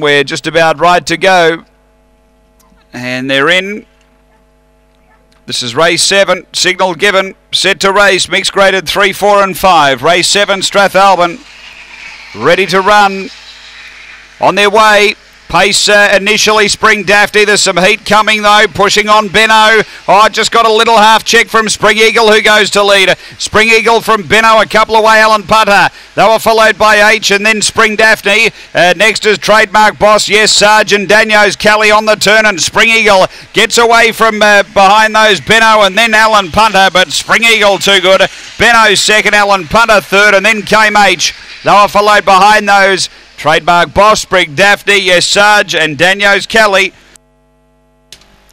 We're just about right to go. And they're in. This is race seven. Signal given. Set to race. Mixed graded three, four, and five. Race seven, Strathalbyn. Ready to run. On their way. Pace uh, initially, Spring Daphne. There's some heat coming though, pushing on Benno. Oh, just got a little half check from Spring Eagle who goes to lead. Spring Eagle from Benno, a couple away, Alan Punter. They were followed by H and then Spring Daphne. Uh, next is Trademark Boss, yes, Sergeant Daniels Kelly on the turn and Spring Eagle gets away from uh, behind those Benno and then Alan Punter, but Spring Eagle too good. Benno second, Alan Punter third, and then came H. They were followed behind those. Trademark Boss, Spring Daphne, yes, and Daniels Kelly.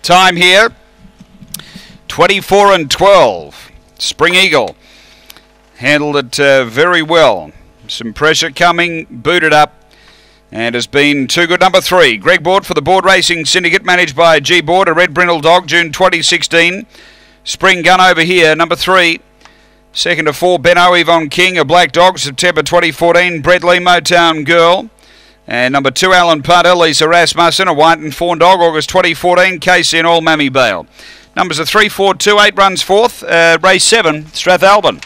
Time here 24 and 12. Spring Eagle handled it uh, very well. Some pressure coming, booted up, and has been too good. Number three, Greg Board for the Board Racing Syndicate, managed by G Board, a red brindle dog, June 2016. Spring Gun over here, number three. Second to four, Benno Yvonne King, a black dog, September 2014. Bredley Motown Girl. And number two, Alan Punter, Lisa Rasmussen, a white and fawn dog, August 2014. Casey and all Mammy Bale. Numbers are three, four, two, eight runs fourth. Uh, race seven, Strathalbyn.